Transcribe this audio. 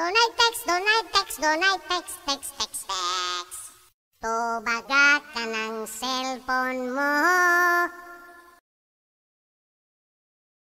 Donate text, donate text, donate text, text, text, text. Tubagat ka ng cellphone mo.